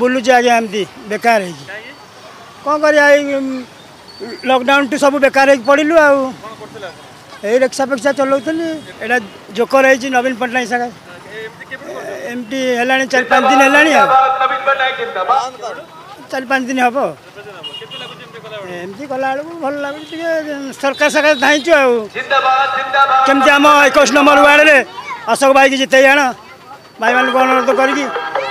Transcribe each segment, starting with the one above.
बोलु आज एमति बेकार है कि लकडाउन टु सब बेकार हुलाउन एटा जोकर है नवीन पट्टनायक साग एमला चार पाँच दिन हे एम गला बे भए सर साथै धाइचु आउँदै आम एकैश नम्बर वार्डले अशोक भाइक जित्नु भाइ म अनुरोध गरिक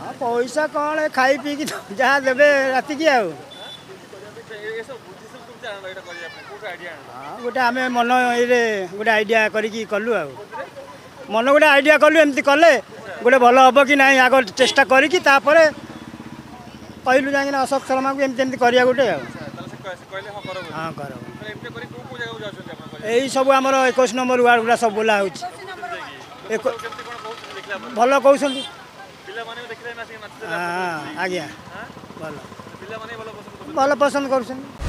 ହଁ ପଇସା କ'ଣ ଖାଇ ପିଇକି ଯାହା ଦେବେ ରାତିକି ଆଉ ହଁ ଗୋଟେ ଆମେ ମନ ଇଏରେ ଗୋଟେ ଆଇଡ଼ିଆ କରିକି କଲୁ ଆଉ ମନ ଗୋଟେ ଆଇଡ଼ିଆ କଲୁ ଏମିତି କଲେ ଗୋଟେ ଭଲ ହେବ କି ନାହିଁ ଆଗ ଚେଷ୍ଟା କରିକି ତାପରେ କହିଲୁ ଯାଇକିନା ଅଶୋକ ଶର୍ମାକୁ ଏମିତି ଏମିତି କରିବା ଗୋଟେ ଆଉ ହଁ କର ଏଇ ସବୁ ଆମର ଏକୋଇଶ ନମ୍ବର ୱାର୍ଡ଼ ଗୁଡ଼ା ସବୁ ବୁଲା ହେଉଛି ଭଲ କହୁଛନ୍ତି ଆଜ୍ଞା ଭଲ ଭଲ ପସନ୍ଦ କରୁଛନ୍ତି